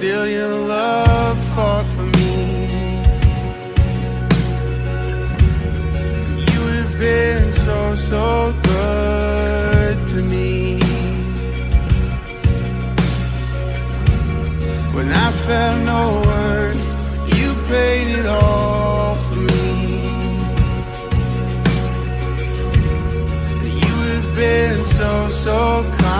Still your love fought for me. You have been so, so good to me. When I felt no worth, you paid it all for me. You have been so, so kind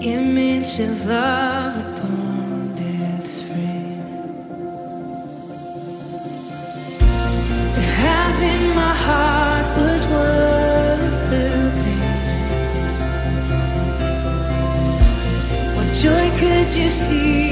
Image of love upon death's frame. If having my heart was worth the pain, what joy could you see?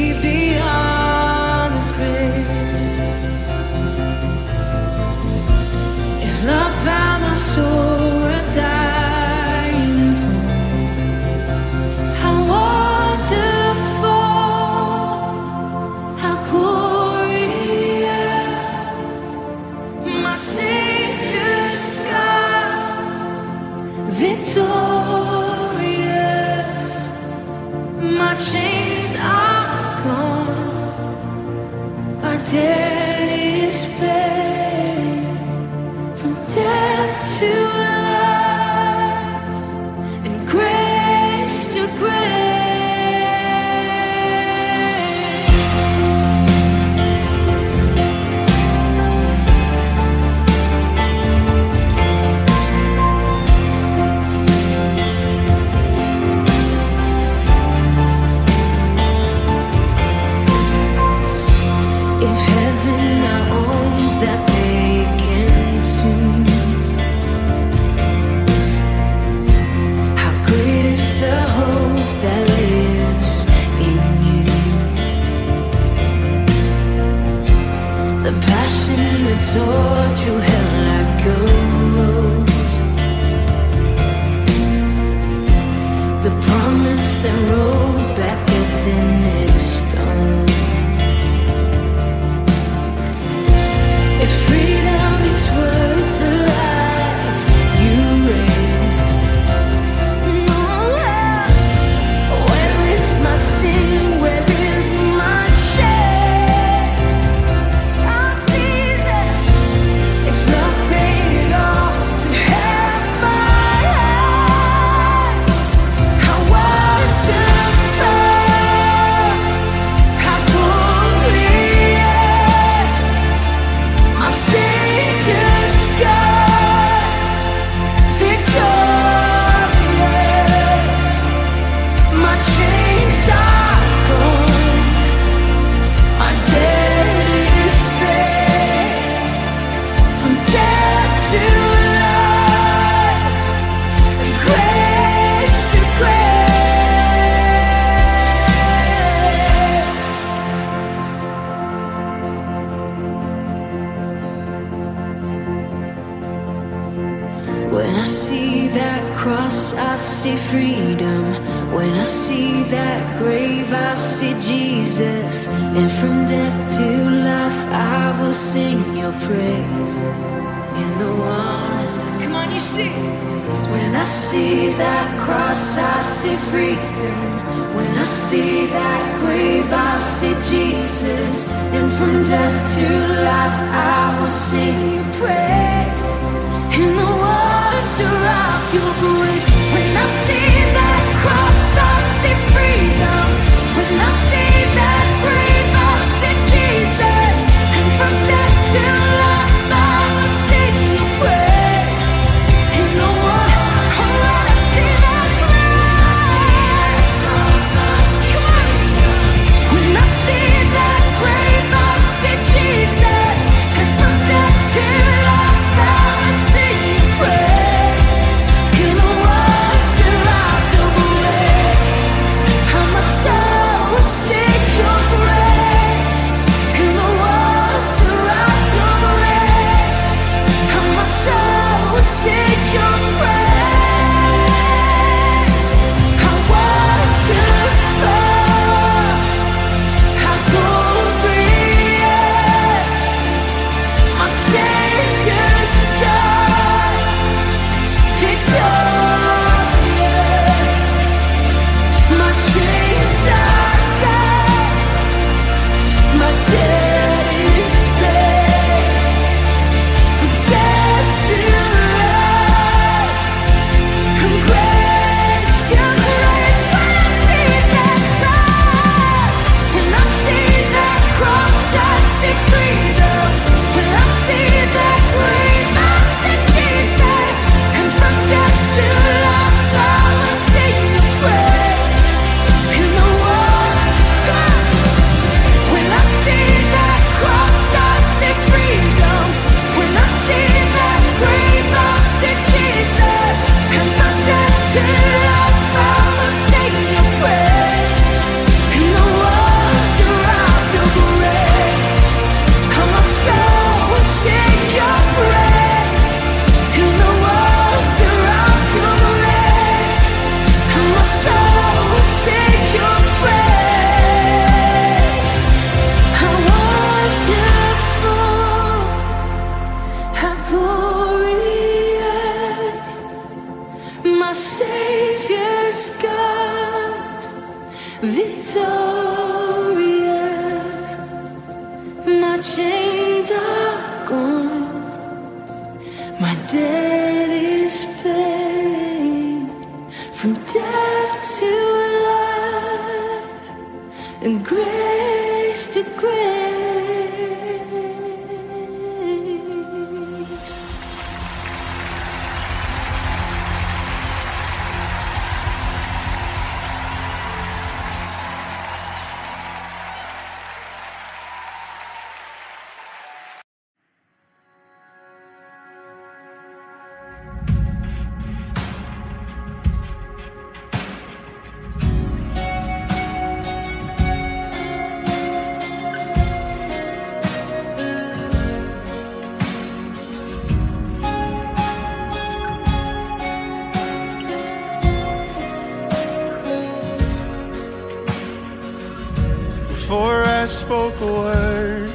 change. door through hell I go in the one. Come on, you see. When I see that cross, I see freedom. When I see that grave, I see Jesus. And from death to life, I will sing you praise in the wonder of your grace. When I see that cross, I see freedom. When I see that grave, I see Jesus. And from death spoke a word,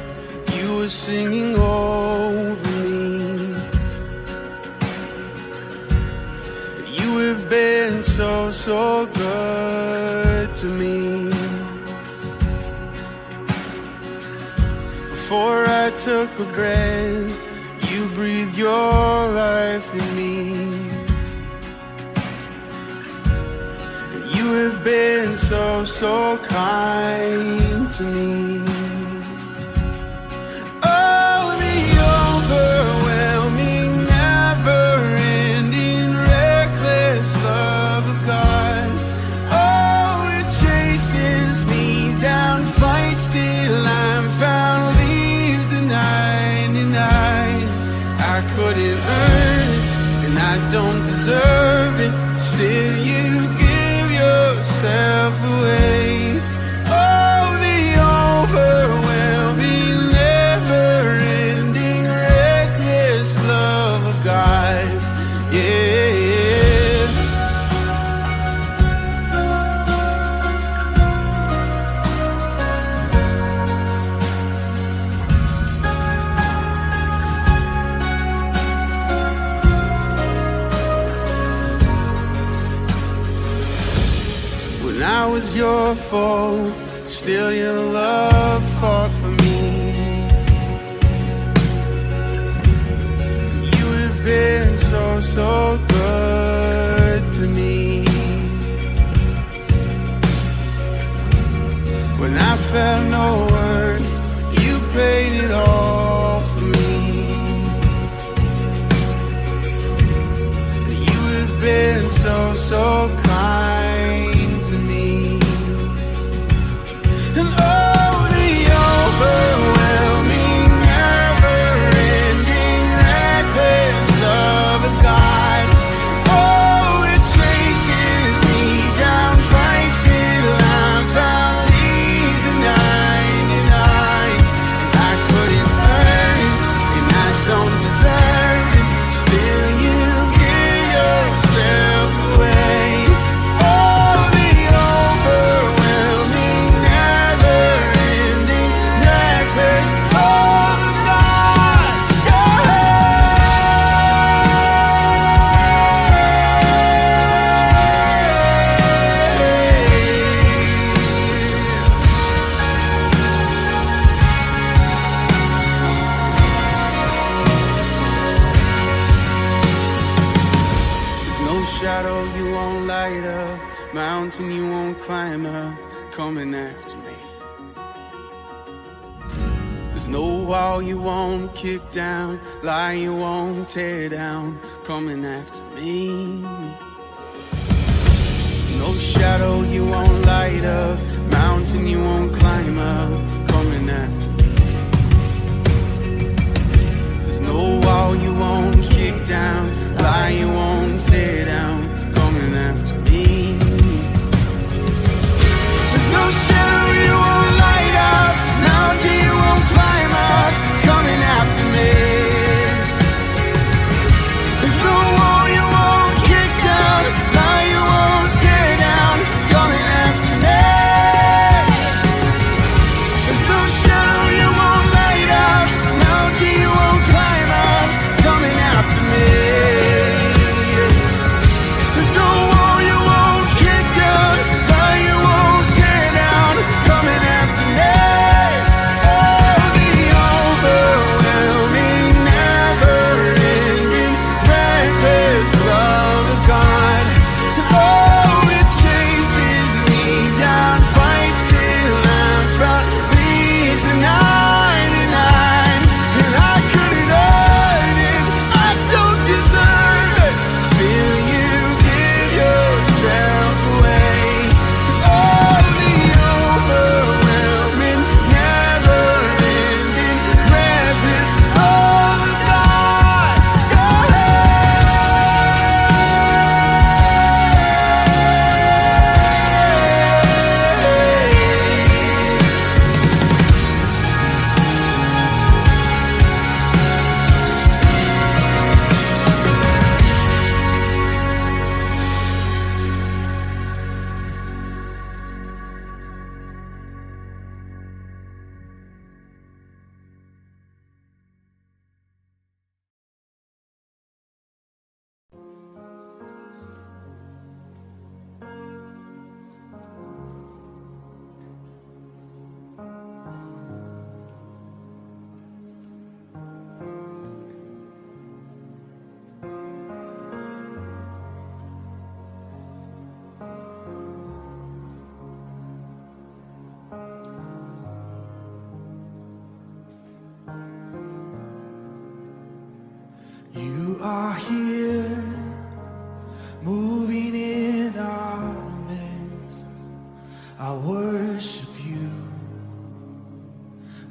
you were singing over me. You have been so, so good to me. Before I took a breath, you breathed your life in me. you have been so, so kind to me.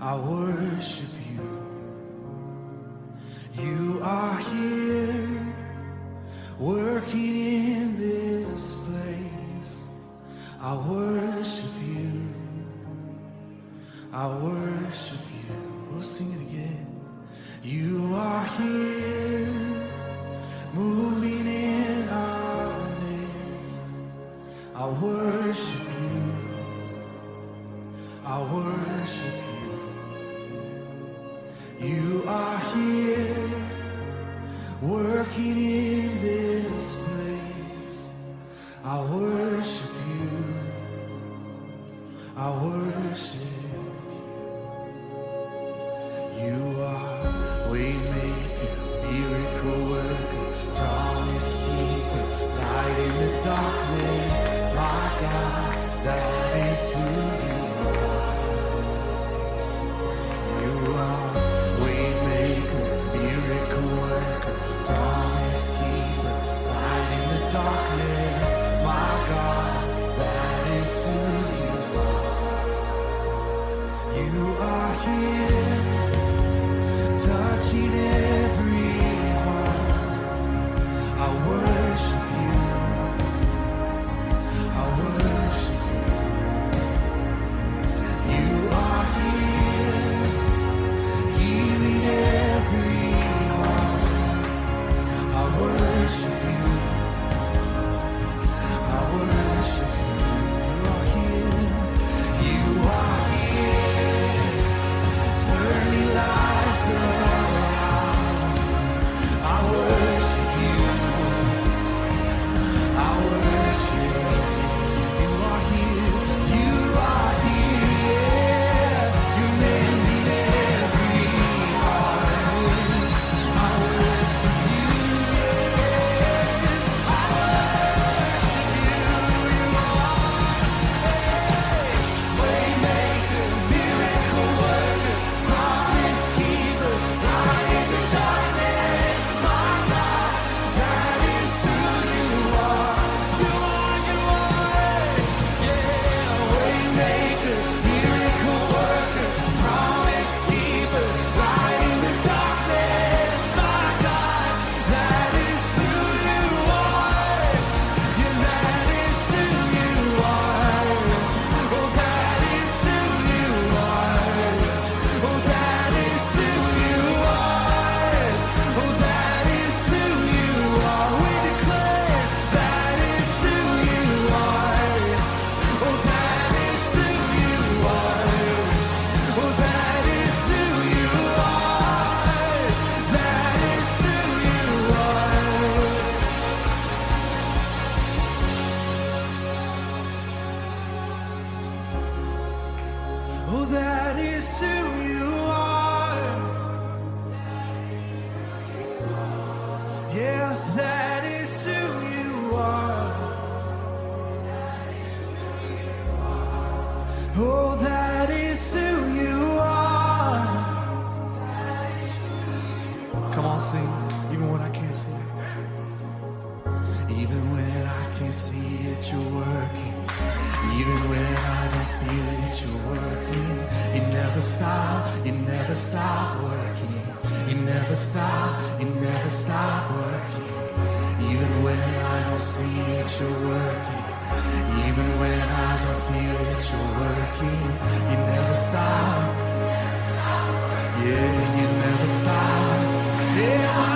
I worship you. You are here, working in this place. I worship you. I worship you. We'll sing it again. You are here. Way maker miracle workers, promise keepers, light in the darkness. My God, that is who that is soon. Yeah, you never stop. Yeah.